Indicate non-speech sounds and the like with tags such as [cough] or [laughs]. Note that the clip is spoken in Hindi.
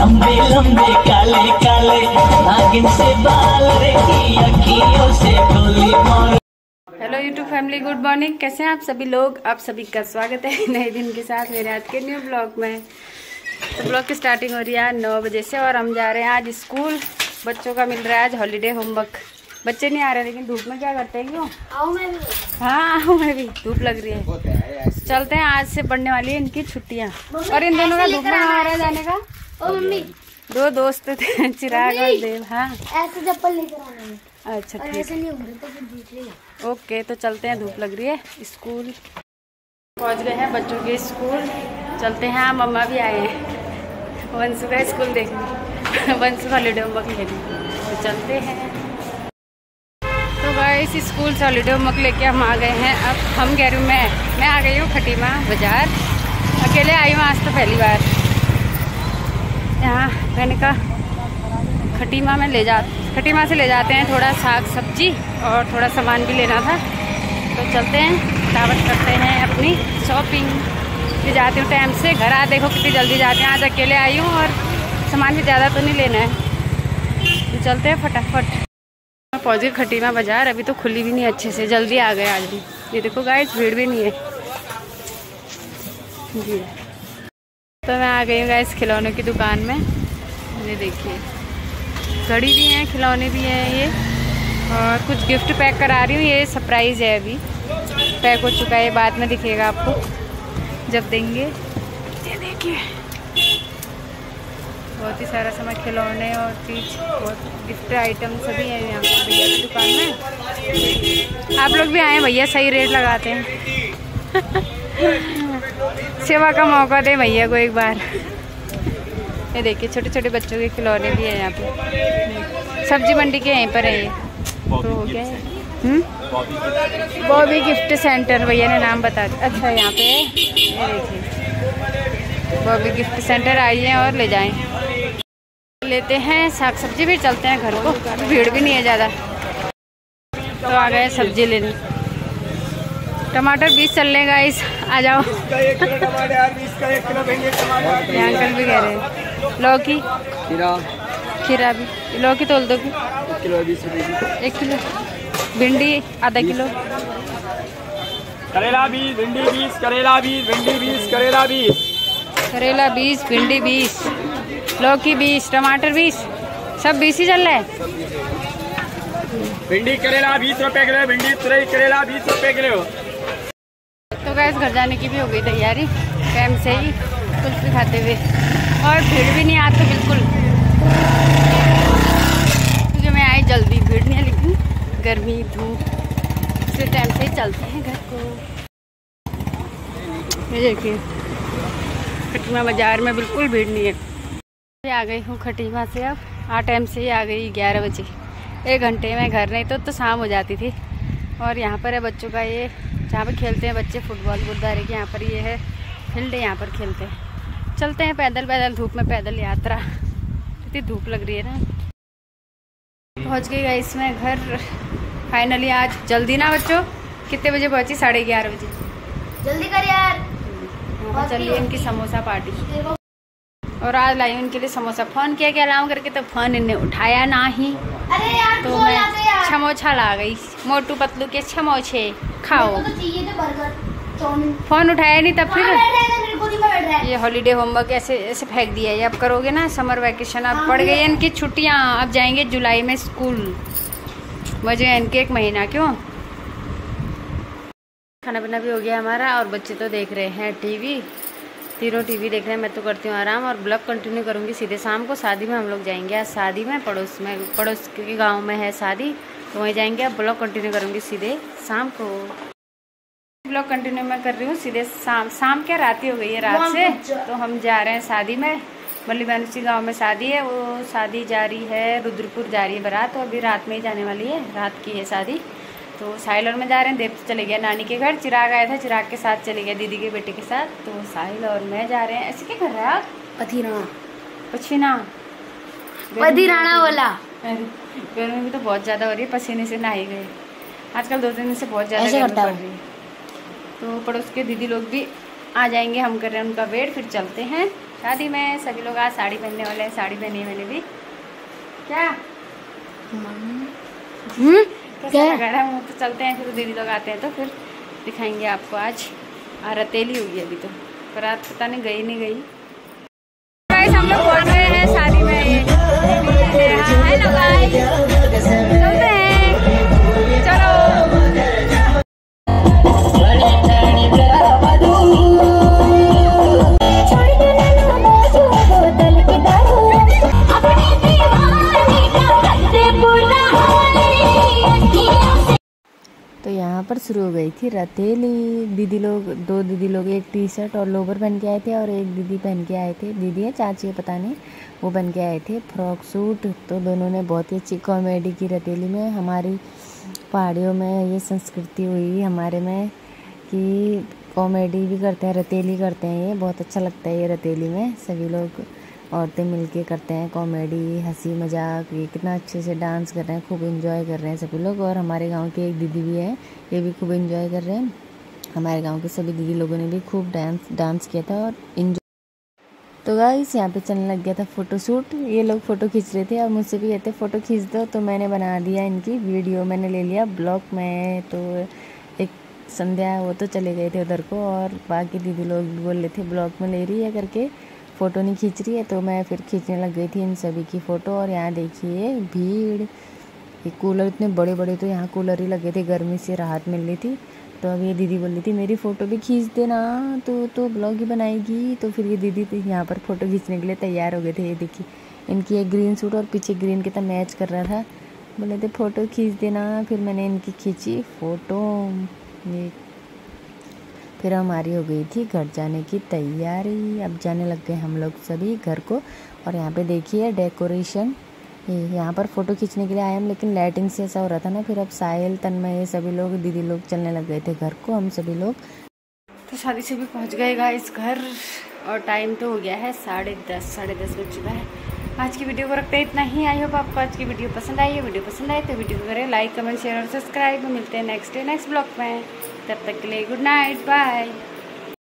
लंबे लंबे काले काले। नागिन से बाल रे अखियों से गोली मार। Hello YouTube family good morning कैसे हैं आप सभी लोग? आप सभी का स्वागत है नए दिन के साथ मेरे आज के न्यू ब्लॉग में। तो ब्लॉग की स्टार्टिंग हो रही है नौ बजे से और हम जा रहे हैं आज स्कूल बच्चों का मिल रहा है आज हॉलीडे होमवर्क बच्चे नहीं आ रहे लेकिन धूप में क्या करते हैं क्यों? आओ मैं भी। हाँ आओ मैं भी। धूप लग रही है। चलते हैं आज से पढ़ने वाली है इनकी छुट्टियाँ। और इन दोनों का आ रहा जाने का? ओ मम्मी। दो दोस्त थे [laughs] चिराग और देव हाँ। ऐसे चप्पल लेकर आना है। अच्छा ठीक। ऐसे तो ओके तो चलते हैं धूप लग रही है। स्कूल पहुँच गए हैं बच्चों के स्कूल। चलते हैं हाँ मम्मा भी आए हैं। वंशु का स्कूल देखने। [laughs] वंशु हॉलीडे होमवर्क लेने। तो चलते हैं। गाइस स्कूल से हॉलीडे लेके हम आ गए हैं। अब हम हूँ, मैं मैं आ गई हूँ खटीमा बाज़ार। अकेले आई हूँ आज तो पहली बार। यहाँ मैंने कहा, खटीमा में ले जा, खटीमा से ले जाते हैं थोड़ा साग सब्ज़ी और थोड़ा सामान भी लेना था। तो चलते हैं दावत करते हैं अपनी शॉपिंग। भी जाती हूँ टाइम से, घर आ देखो कितनी जल्दी जाते हैं। आज अकेले आई हूँ और सामान भी ज़्यादा तो नहीं लेना है। तो चलते हैं फटाफट। पहुँच गई खटीमा बाज़ार, अभी तो खुली भी नहीं अच्छे से। जल्दी आ गए आज भी। ये देखो गाय भीड़ भी नहीं है। जी। तो मैं आ गई हूँ गाइस खिलौनों की दुकान में। ये देखिए। घड़ी भी हैं, खिलौने भी हैं ये। और कुछ गिफ्ट पैक करा रही हूँ, ये सरप्राइज़ है अभी। पैक हो चुका है बाद में दिखेगा आपको। जब देंगे। ये देखिए। बहुत ही सारा सामान खिलौने और चीज़ बहुत गिफ्ट आइटम सभी हैं यहाँ पर भैया की दुकान में। आप लोग भी आए भैया सही रेट लगाते हैं। [laughs] सेवा का मौका दे भैया को एक बार। ये देखिए छोटे छोटे बच्चों के खिलौने भी हैं यहाँ पे। सब्ज़ी मंडी के यहीं पर है ये। तो हो? गया है? बॉबी गिफ्ट सेंटर भैया ने नाम बता दिया। अच्छा यहाँ पे ये देखिए। बॉबी गिफ्ट सेंटर आइए और ले जाएँ। लेते हैं साग सब्ज़ी भी चलते हैं घर को। भीड़ भी नहीं है ज़्यादा। तो आ गए सब्ज़ी लेने। टमाटर बीस चल रहे गाइस आ जाओ। अंकल भी कह रहे हैं। लौकी खीरा। खीरा भी। लौकी तोल दो एक किलो बीस एक किलो। भिंडी आधा किलो। करेला बीस भिंडी बीस करेला बीस भिंडी बीस करेला बीस। करेला बीस भिंडी बीस। लौकी बीस टमाटर बीस सब बीस ही चल रहा है। भिंडी करेला बीस रुपए किलो भिंडी तुरई करेला बीस रुपए किलो। तो गैस घर जाने की भी हो गई तैयारी टाइम से ही कुल्फी खाते हुए। और भीड़ भी नहीं आज तो बिल्कुल। क्योंकि मैं आई जल्दी भीड़ नहीं है लेकिन गर्मी धूप इसलिए टाइम से ही चलते हैं घर को। ये देखिए खटीमा बाज़ार में बिल्कुल भीड़ नहीं है। आ गई हूँ खटीमा से अब हाँ टाइम से ही आ गई ग्यारह बजे। एक घंटे में घर नहीं तो तो शाम हो जाती थी। और यहाँ पर है बच्चों का ये जहाँ पर खेलते हैं बच्चे फुटबॉल गुरुद्वारे के यहाँ पर ये है फ़ील्ड है यहाँ पर खेलते हैं। चलते हैं पैदल पैदल धूप में पैदल यात्रा। इतनी धूप लग रही है ना। पहुँच गई गई इसमें घर। फाइनली आज जल्दी ना बच्चों? कितने बजे पहुँची? साढ़े ग्यारह बजे। जल्दी कर यार। है इनकी समोसा पार्टी। और आज लाई उनके लिए समोसा फ़ोन किया क्या लाऊं करके तो फ़ोन इनने उठाया ना ही अरे यार तो मैं छमोछा ला गई। मोटू पतलू के छमोछे खाओ। तो फ़ोन उठाया नहीं तब फिर? हैं है ये हॉलीडे होमवर्क ऐसे ऐसे फेंक दिया है। अब करोगे ना समर वैकेशन अब पड़ गई इनकी छुट्टियाँ। अब जाएँगे जुलाई में स्कूल मज़े हैं इनके एक महीना क्यों? खाना पीना भी हो गया हमारा और बच्चे तो देख रहे हैं टीवी तीनों टीवी देख रहे हैं मैं तो करती हूँ आराम और ब्लॉग कंटिन्यू करूँगी सीधे शाम को। शादी में हम लोग जाएँगे आज शादी में पड़ोस में पड़ोस के गाँव में है शादी तो वहीं जाएँगे अब ब्लॉग कंटिन्यू करूँगी सीधे शाम को। ब्लॉग कंटिन्यू मैं कर रही हूँ सीधे शाम शाम क्या रात ही हो गई है रात से? तो हम जा रहे हैं शादी में। मल्ली बानुसी गाँव में शादी है वो शादी जा रही है रुद्रपुर जा रही है बारात तो अभी रात में ही जाने वाली है रात की है शादी। तो साहिल और मैं जा रहे हैं देव चले गया नानी के घर चिराग आया था चिराग के साथ चले गया दीदी के बेटे के साथ तो साहिल और मैं जा रहे हैं। ऐसे क्या कर रहे हैं आप? पथीराना पछीना पथीराना बोला अरे, गर्मी भी तो बहुत ज़्यादा हो रही है पसीने से नहा ही गए आजकल दो तीन दिन से बहुत ज़्यादा गर्मी पड़ रही है। तो पड़ोस के दीदी लोग भी आ जाएँगे हम कर रहे हैं उनका वेट फिर चलते हैं। शादी में सभी लोग आज साड़ी पहनने वाले हैं साड़ी पहनी मैंने भी। क्या? हम्म? कैसा लगा रहा है तो चलते हैं फिर दीदी लोग आते हैं तो फिर दिखाएँगे आपको आज। रतेली हुई अभी तो पर आप पता नहीं गई नहीं गई। हम लोग बोल रहे हैं शादी में। यहाँ पर शुरू हो गई थी रतेली दीदी लोग, दो दीदी लोग, एक टी शर्ट और लोवर पहन के आए थे और एक दीदी पहन के आए थे। दीदी है, चाची है, पता नहीं, वो पहन के आए थे। फ्रॉक सूट तो दोनों ने बहुत ही अच्छी कॉमेडी की रतेली में। हमारी पहाड़ियों में ये संस्कृति हुई, हमारे में कि कॉमेडी भी करते हैं रतेली करते हैं ये। बहुत अच्छा लगता है ये रतेली में, सभी लोग। औरतें मिलके करते हैं कॉमेडी हँसी मज़ाक, ये कितना अच्छे से डांस कर रहे हैं, खूब एंजॉय कर रहे हैं सभी लोग। और हमारे गाँव की एक दीदी भी है, ये भी खूब एंजॉय कर रहे हैं। हमारे गाँव के सभी दीदी लोगों ने भी खूब डांस डांस किया था और इंजॉय तो गाइस यहाँ पे चलने लग गया था फ़ोटो शूट ये लोग फ़ोटो खींच रहे थे और मुझसे भी कहते फ़ोटो खींच दो। तो मैंने बना दिया इनकी वीडियो मैंने ले लिया ब्लॉग में। तो एक संध्या वो तो चले गए थे उधर को और बाकी दीदी लोग बोल रहे थे ब्लॉग में ले रही है करके। फ़ोटो नहीं खींच रही है तो मैं फिर खींचने लग गई थी इन सभी की फ़ोटो। और यहाँ देखिए, भीड़। ये कूलर इतने बड़े बड़े तो यहाँ कूलर ही लगे थे। गर्मी से राहत मिल रही थी। तो अब ये दीदी बोल रही थी, मेरी फ़ोटो भी खींच देना तो तो ब्लॉग ही बनाएगी। तो फिर ये दीदी थी यहाँ पर फ़ोटो खींचने के लिए तैयार हो गए थे। ये देखिए, इनकी एक ग्रीन सूट और पीछे ग्रीन के तो मैच कर रहा था। बोले थे, फ़ोटो खींच देना। फिर मैंने इनकी खींची फ़ोटो। ये फिर हमारी हो गई थी, घर जाने की तैयारी। अब जाने लग गए हम लोग सभी घर को। और यहाँ पे देखिए डेकोरेशन ये यहाँ पर फ़ोटो खींचने के लिए आए हम, लेकिन लाइटिंग से ऐसा हो रहा था ना, फिर अब साहिल, तन्मय सभी लोग, दीदी लोग चलने लग गए थे घर को, हम सभी लोग। तो शादी से भी पहुँच गए इस घर, और टाइम तो हो गया है साढ़े दस साढ़े दस बज चुका है। आज की वीडियो को रखते हैं इतना ही। आई होप आपको आज की वीडियो पसंद आई है। वीडियो पसंद आए तो वीडियो को करें लाइक कमेंट शेयर और सब्सक्राइब मिलते हैं नेक्स्ट डे नेक्स्ट ब्लॉग में। तब तक के लिए गुड नाइट बाय।